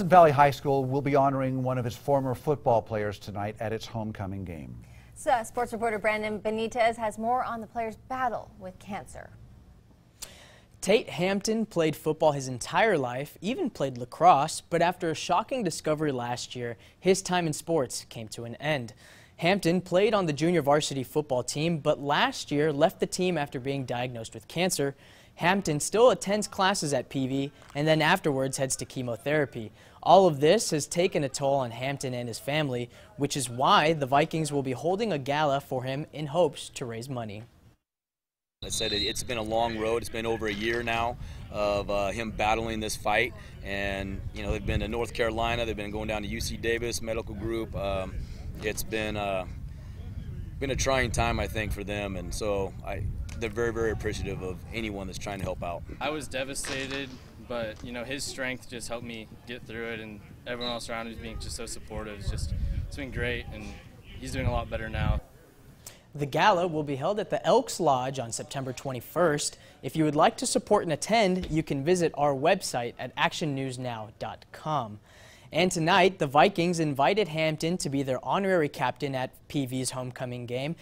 Pleasant Valley High School will be honoring one of its former football players tonight at its homecoming game. So, sports reporter Brandon Benitez has more on the players' battle with cancer. Tate Hampton played football his entire life, even played lacrosse, but after a shocking discovery last year, his time in sports came to an end. Hampton played on the junior varsity football team, but last year left the team after being diagnosed with cancer. Hampton still attends classes at PV and then afterwards heads to chemotherapy. All of this has taken a toll on Hampton and his family, which is why the Vikings will be holding a gala for him in hopes to raise money. I said it's been a long road. It's been over a year now of uh, him battling this fight, and you know they've been to North Carolina. They've been going down to UC Davis Medical Group. Um, it's been uh, been a trying time, I think, for them, and so I they're very very appreciative of anyone that's trying to help out. I was devastated, but you know his strength just helped me get through it, and everyone else around me being just so supportive. It's just it's been great, and he's doing a lot better now. The gala will be held at the Elks Lodge on September 21st. If you would like to support and attend, you can visit our website at actionnewsnow.com. And tonight, the Vikings invited Hampton to be their honorary captain at PV's homecoming game.